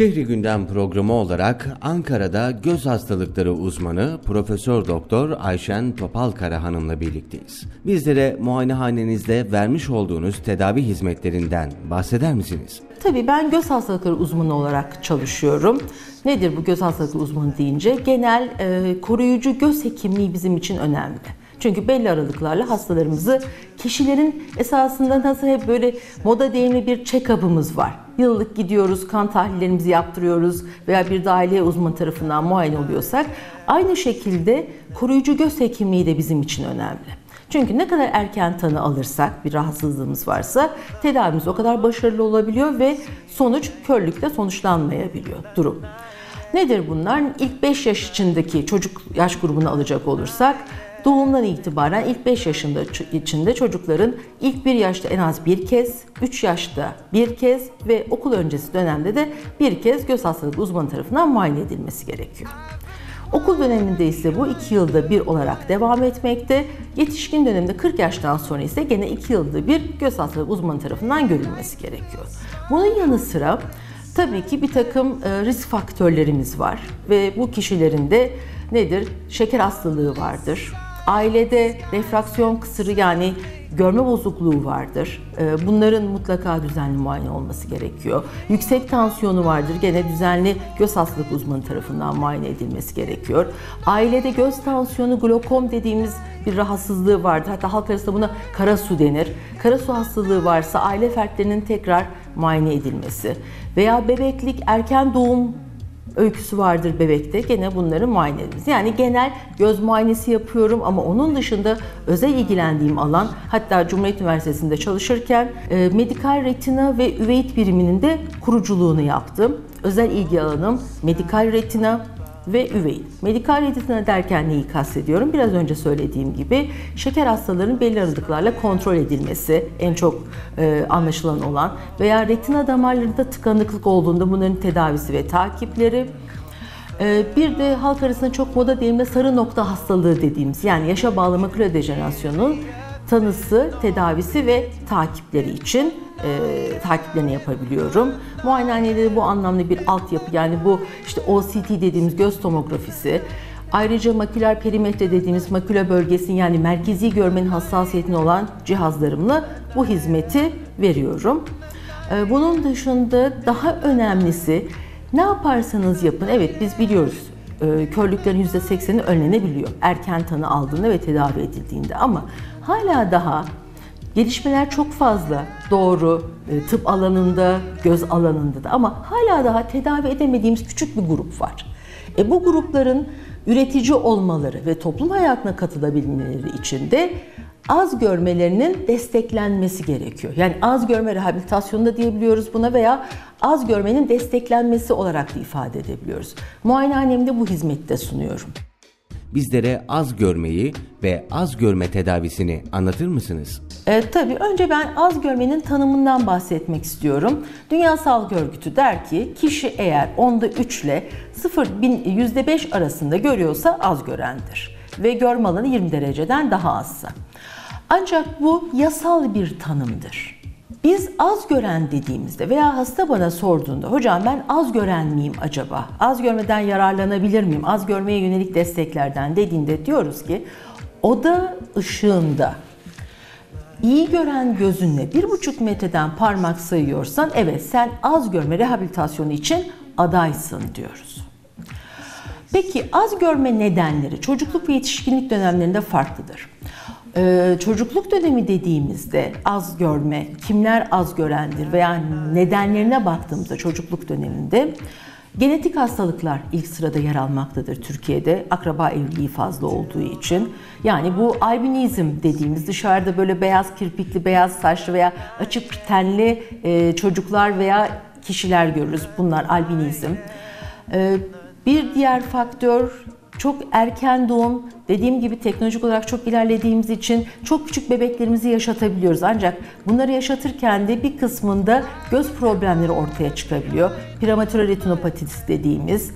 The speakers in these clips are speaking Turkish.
Şehri Gündem programı olarak Ankara'da göz hastalıkları uzmanı Profesör Doktor Ayşen Topalkara Hanım'la birlikteyiz. Bizlere muayenehanenizde vermiş olduğunuz tedavi hizmetlerinden bahseder misiniz? Tabii ben göz hastalıkları uzmanı olarak çalışıyorum. Nedir bu göz hastalıkları uzmanı deyince? Genel e, koruyucu göz hekimliği bizim için önemli. Çünkü belli aralıklarla hastalarımızı kişilerin esasında nasıl hep böyle moda deyimli bir check-up'ımız var. Yıllık gidiyoruz, kan tahlillerimizi yaptırıyoruz veya bir dahiliye uzman tarafından muayene oluyorsak aynı şekilde koruyucu göz hekimliği de bizim için önemli. Çünkü ne kadar erken tanı alırsak bir rahatsızlığımız varsa tedavimiz o kadar başarılı olabiliyor ve sonuç körlükte sonuçlanmayabiliyor durum. Nedir bunlar? İlk 5 yaş içindeki çocuk yaş grubunu alacak olursak Doğumdan itibaren ilk 5 yaşında içinde çocukların ilk 1 yaşta en az bir kez, 3 yaşta bir kez ve okul öncesi dönemde de bir kez göz hastalığı uzmanı tarafından muayene edilmesi gerekiyor. Okul döneminde ise bu 2 yılda bir olarak devam etmekte. Yetişkin döneminde 40 yaştan sonra ise gene 2 yılda bir göz hastalığı uzmanı tarafından görülmesi gerekiyor. Bunun yanı sıra tabii ki bir takım e, risk faktörlerimiz var ve bu kişilerin de nedir? Şeker hastalığı vardır, Ailede refraksiyon kısırı yani görme bozukluğu vardır. Ee, bunların mutlaka düzenli muayene olması gerekiyor. Yüksek tansiyonu vardır. Gene düzenli göz hastalık uzmanı tarafından muayene edilmesi gerekiyor. Ailede göz tansiyonu glokom dediğimiz bir rahatsızlığı vardır. Hatta halk arasında buna kara su denir. Kara su hastalığı varsa aile fertlerinin tekrar muayene edilmesi veya bebeklik, erken doğum öyküsü vardır bebekte. Gene bunları muayene ediniz. Yani genel göz muayenesi yapıyorum ama onun dışında özel ilgilendiğim alan hatta Cumhuriyet Üniversitesi'nde çalışırken e, medikal retina ve üveit biriminin de kuruculuğunu yaptım. Özel ilgi alanım medikal retina, ve üvey. Medikal retina derken neyi kastediyorum? Biraz önce söylediğim gibi şeker hastalarının belli aralıklarla kontrol edilmesi en çok e, anlaşılan olan veya retina damarlarında tıkanıklık olduğunda bunların tedavisi ve takipleri. E, bir de halk arasında çok moda deyimle sarı nokta hastalığı dediğimiz yani yaşa bağlı makula dejenerasyonun tanısı, tedavisi ve takipleri için e, takiplerini yapabiliyorum. Muayenehanede de bu anlamda bir altyapı yani bu işte OCT dediğimiz göz tomografisi, Ayrıca maküler perimetre dediğimiz maküle bölgesinin yani merkezi görmenin hassasiyetine olan cihazlarımla bu hizmeti veriyorum. E, bunun dışında daha önemlisi ne yaparsanız yapın. Evet biz biliyoruz e, körlüklerin %80'i önlenebiliyor erken tanı aldığında ve tedavi edildiğinde ama hala daha Gelişmeler çok fazla. Doğru, e, tıp alanında, göz alanında da ama hala daha tedavi edemediğimiz küçük bir grup var. E bu grupların üretici olmaları ve toplum hayatına katılabilmeleri için de az görmelerinin desteklenmesi gerekiyor. Yani az görme rehabilitasyonu da diyebiliyoruz buna veya az görmenin desteklenmesi olarak da ifade edebiliyoruz. Muayenehanemde bu hizmeti de sunuyorum bizlere az görmeyi ve az görme tedavisini anlatır mısınız? E, tabii önce ben az görmenin tanımından bahsetmek istiyorum. Dünya Sağlık Örgütü der ki kişi eğer onda 3 ile 0 %5 arasında görüyorsa az görendir ve görme alanı 20 dereceden daha azsa. Ancak bu yasal bir tanımdır. Biz az gören dediğimizde veya hasta bana sorduğunda hocam ben az gören miyim acaba? Az görmeden yararlanabilir miyim? Az görmeye yönelik desteklerden dediğinde diyoruz ki oda ışığında iyi gören gözünle bir buçuk metreden parmak sayıyorsan evet sen az görme rehabilitasyonu için adaysın diyoruz. Peki az görme nedenleri çocukluk ve yetişkinlik dönemlerinde farklıdır. Ee, çocukluk dönemi dediğimizde az görme, kimler az görendir veya nedenlerine baktığımızda çocukluk döneminde genetik hastalıklar ilk sırada yer almaktadır Türkiye'de akraba evliliği fazla olduğu için. Yani bu albinizm dediğimiz dışarıda böyle beyaz kirpikli, beyaz saçlı veya açık tenli e, çocuklar veya kişiler görürüz. Bunlar albinizm. Bir diğer faktör çok erken doğum, dediğim gibi teknolojik olarak çok ilerlediğimiz için çok küçük bebeklerimizi yaşatabiliyoruz. Ancak bunları yaşatırken de bir kısmında göz problemleri ortaya çıkabiliyor. Prematüre retinopatisi dediğimiz.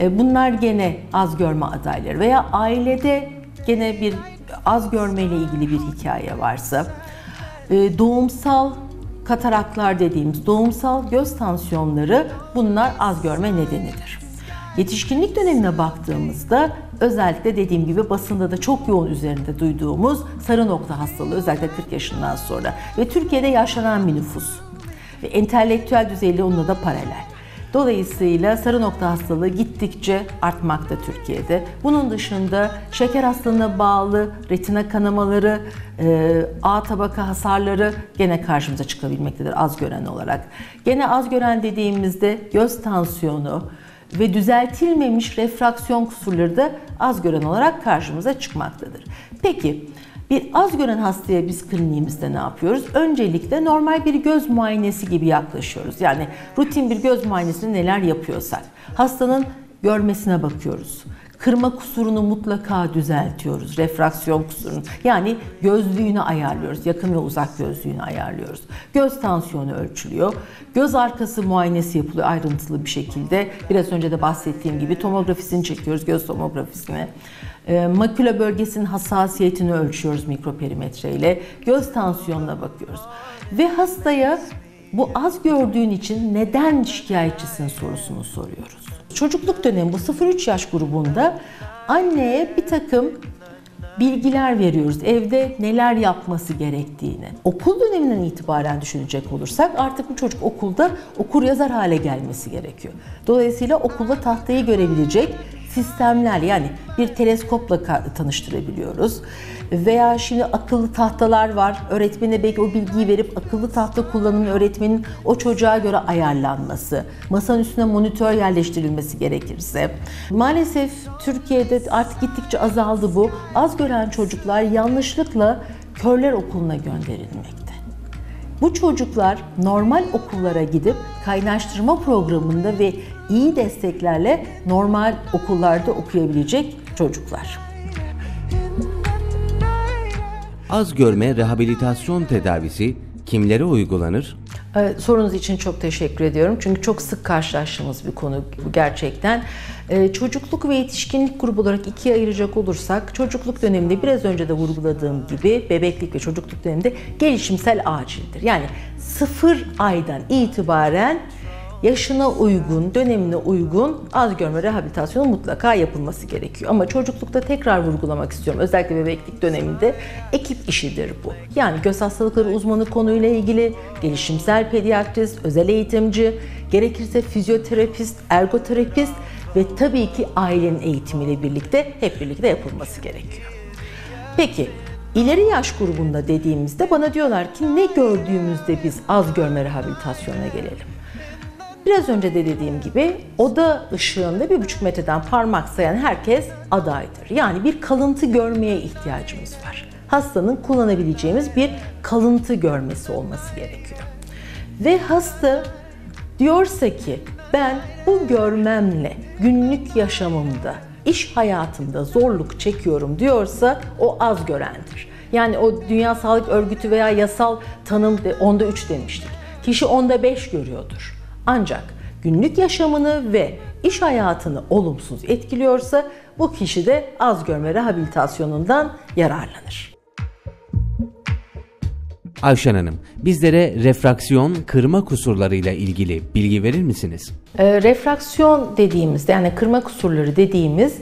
E, bunlar gene az görme adayları veya ailede gene bir az görme ile ilgili bir hikaye varsa e, doğumsal kataraklar dediğimiz doğumsal göz tansiyonları bunlar az görme nedenidir. Yetişkinlik dönemine baktığımızda özellikle dediğim gibi basında da çok yoğun üzerinde duyduğumuz sarı nokta hastalığı özellikle 40 yaşından sonra ve Türkiye'de yaşlanan bir nüfus ve entelektüel düzeyli onunla da paralel. Dolayısıyla sarı nokta hastalığı gittikçe artmakta Türkiye'de. Bunun dışında şeker hastalığına bağlı retina kanamaları, e, A tabaka hasarları gene karşımıza çıkabilmektedir az gören olarak. Gene az gören dediğimizde göz tansiyonu ve düzeltilmemiş refraksiyon kusurları da az gören olarak karşımıza çıkmaktadır. Peki bir az gören hastaya biz kliniğimizde ne yapıyoruz? Öncelikle normal bir göz muayenesi gibi yaklaşıyoruz. Yani rutin bir göz muayenesinde neler yapıyorsak. Hastanın görmesine bakıyoruz. Kırma kusurunu mutlaka düzeltiyoruz. Refraksiyon kusurunu. Yani gözlüğünü ayarlıyoruz. Yakın ve uzak gözlüğünü ayarlıyoruz. Göz tansiyonu ölçülüyor. Göz arkası muayenesi yapılıyor ayrıntılı bir şekilde. Biraz önce de bahsettiğim gibi tomografisini çekiyoruz. Göz tomografisini. E, makula bölgesinin hassasiyetini ölçüyoruz mikroperimetre ile. Göz tansiyonuna bakıyoruz. Ve hastaya bu az gördüğün için neden şikayetçisin sorusunu soruyoruz. Çocukluk dönemi bu 0-3 yaş grubunda anneye bir takım bilgiler veriyoruz. Evde neler yapması gerektiğini. Okul döneminden itibaren düşünecek olursak artık bu çocuk okulda okur yazar hale gelmesi gerekiyor. Dolayısıyla okulda tahtayı görebilecek sistemler yani bir teleskopla tanıştırabiliyoruz. Veya şimdi akıllı tahtalar var. Öğretmene belki o bilgiyi verip akıllı tahta kullanımı öğretmenin o çocuğa göre ayarlanması, masanın üstüne monitör yerleştirilmesi gerekirse. Maalesef Türkiye'de artık gittikçe azaldı bu. Az gören çocuklar yanlışlıkla körler okuluna gönderilmekte. Bu çocuklar normal okullara gidip kaynaştırma programında ve iyi desteklerle normal okullarda okuyabilecek çocuklar. Az görme rehabilitasyon tedavisi kimlere uygulanır? Ee, sorunuz için çok teşekkür ediyorum. Çünkü çok sık karşılaştığımız bir konu gerçekten. Ee, çocukluk ve yetişkinlik grubu olarak ikiye ayıracak olursak çocukluk döneminde biraz önce de vurguladığım gibi bebeklik ve çocukluk döneminde gelişimsel acildir. Yani sıfır aydan itibaren yaşına uygun, dönemine uygun az görme rehabilitasyonu mutlaka yapılması gerekiyor. Ama çocuklukta tekrar vurgulamak istiyorum. Özellikle bebeklik döneminde ekip işidir bu. Yani göz hastalıkları uzmanı konuyla ilgili gelişimsel pediatrist, özel eğitimci, gerekirse fizyoterapist, ergoterapist ve tabii ki ailenin eğitimiyle birlikte hep birlikte yapılması gerekiyor. Peki ileri yaş grubunda dediğimizde bana diyorlar ki ne gördüğümüzde biz az görme rehabilitasyonuna gelelim. Biraz önce de dediğim gibi oda ışığında bir buçuk metreden parmak sayan herkes adaydır. Yani bir kalıntı görmeye ihtiyacımız var. Hastanın kullanabileceğimiz bir kalıntı görmesi olması gerekiyor. Ve hasta diyorsa ki ben bu görmemle günlük yaşamımda, iş hayatımda zorluk çekiyorum diyorsa o az görendir. Yani o Dünya Sağlık Örgütü veya yasal tanım onda 3 demiştik. Kişi onda 5 görüyordur. Ancak günlük yaşamını ve iş hayatını olumsuz etkiliyorsa bu kişi de az görme rehabilitasyonundan yararlanır. Ayşen Hanım, bizlere refraksiyon kırma kusurlarıyla ilgili bilgi verir misiniz? E, refraksiyon dediğimizde yani kırma kusurları dediğimiz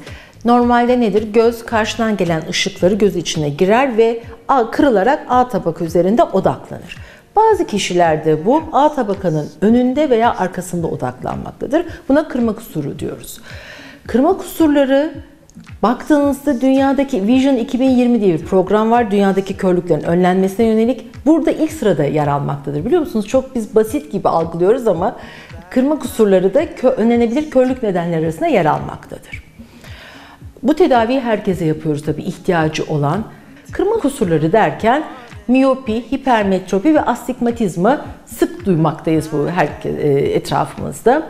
normalde nedir? Göz karşıdan gelen ışıkları göz içine girer ve kırılarak A tabaka üzerinde odaklanır. Bazı kişilerde bu A tabakanın önünde veya arkasında odaklanmaktadır. Buna kırma kusuru diyoruz. Kırma kusurları baktığınızda dünyadaki Vision 2020 diye bir program var. Dünyadaki körlüklerin önlenmesine yönelik. Burada ilk sırada yer almaktadır. Biliyor musunuz? Çok biz basit gibi algılıyoruz ama kırma kusurları da kö önlenebilir körlük nedenleri arasında yer almaktadır. Bu tedaviyi herkese yapıyoruz tabii ihtiyacı olan. Kırma kusurları derken miyopi, hipermetropi ve astigmatizma sık duymaktayız bu her e, etrafımızda.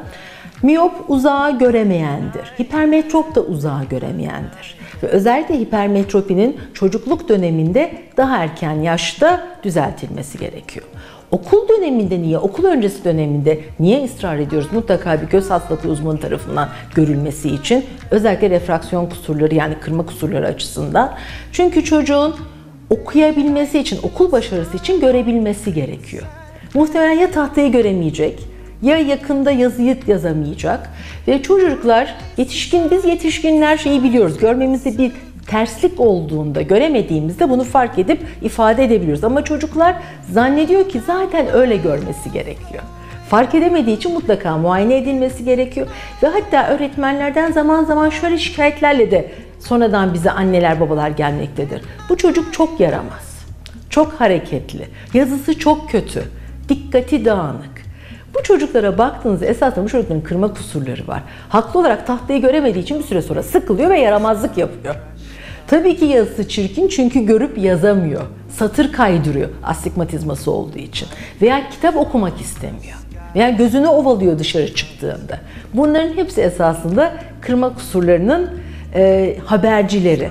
Miyop uzağa göremeyendir. Hipermetrop da uzağa göremeyendir. Ve özellikle hipermetropinin çocukluk döneminde daha erken yaşta düzeltilmesi gerekiyor. Okul döneminde niye, okul öncesi döneminde niye ısrar ediyoruz? Mutlaka bir göz hastalığı uzmanı tarafından görülmesi için. Özellikle refraksiyon kusurları yani kırma kusurları açısından. Çünkü çocuğun okuyabilmesi için, okul başarısı için görebilmesi gerekiyor. Muhtemelen ya tahtayı göremeyecek, ya yakında yazıyı yazamayacak ve çocuklar yetişkin biz yetişkinler şeyi biliyoruz. Görmemizde bir terslik olduğunda, göremediğimizde bunu fark edip ifade edebiliyoruz. Ama çocuklar zannediyor ki zaten öyle görmesi gerekiyor. Fark edemediği için mutlaka muayene edilmesi gerekiyor. Ve hatta öğretmenlerden zaman zaman şöyle şikayetlerle de sonradan bize anneler babalar gelmektedir. Bu çocuk çok yaramaz, çok hareketli, yazısı çok kötü, dikkati dağınık. Bu çocuklara baktığınızda esasında bu çocukların kırma kusurları var. Haklı olarak tahtayı göremediği için bir süre sonra sıkılıyor ve yaramazlık yapıyor. Tabii ki yazısı çirkin çünkü görüp yazamıyor. Satır kaydırıyor astigmatizması olduğu için. Veya kitap okumak istemiyor. Veya gözünü ovalıyor dışarı çıktığında. Bunların hepsi esasında kırma kusurlarının e, habercileri.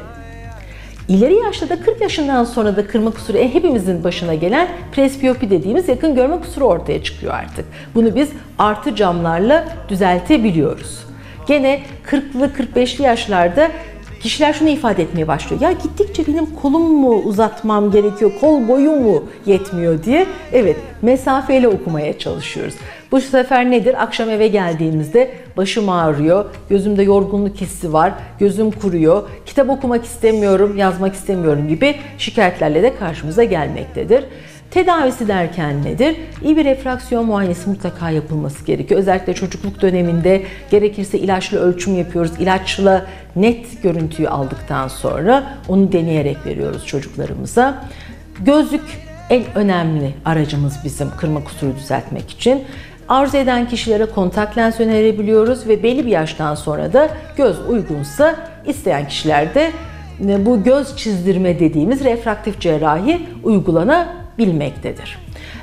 İleri yaşta da 40 yaşından sonra da kırma kusuru e, hepimizin başına gelen presbiyopi dediğimiz yakın görme kusuru ortaya çıkıyor artık. Bunu biz artı camlarla düzeltebiliyoruz. Gene 40'lı 45'li yaşlarda kişiler şunu ifade etmeye başlıyor. Ya gittikçe benim kolum mu uzatmam gerekiyor, kol boyu mu yetmiyor diye. Evet, mesafeyle okumaya çalışıyoruz. Bu sefer nedir? Akşam eve geldiğimizde başım ağrıyor, gözümde yorgunluk hissi var, gözüm kuruyor, kitap okumak istemiyorum, yazmak istemiyorum gibi şikayetlerle de karşımıza gelmektedir. Tedavisi derken nedir? İyi bir refraksiyon muayenesi mutlaka yapılması gerekiyor. Özellikle çocukluk döneminde gerekirse ilaçlı ölçüm yapıyoruz. İlaçla net görüntüyü aldıktan sonra onu deneyerek veriyoruz çocuklarımıza. Gözlük en önemli aracımız bizim kırma kusuru düzeltmek için. Arzu eden kişilere kontak lens önerebiliyoruz ve belli bir yaştan sonra da göz uygunsa isteyen kişilerde bu göz çizdirme dediğimiz refraktif cerrahi uygulanabilmektedir.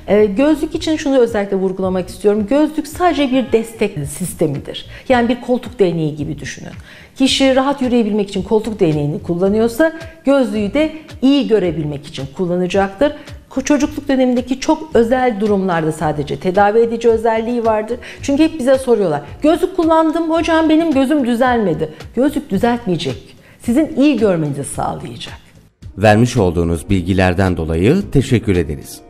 Ee, Gözlük için şunu özellikle vurgulamak istiyorum. Gözlük sadece bir destek sistemidir. Yani bir koltuk değneği gibi düşünün. Kişi rahat yürüyebilmek için koltuk değneğini kullanıyorsa gözlüğü de iyi görebilmek için kullanacaktır. Çocukluk dönemindeki çok özel durumlarda sadece tedavi edici özelliği vardır. Çünkü hep bize soruyorlar. Gözlük kullandım hocam benim gözüm düzelmedi. Gözlük düzeltmeyecek. Sizin iyi görmenizi sağlayacak. Vermiş olduğunuz bilgilerden dolayı teşekkür ederiz.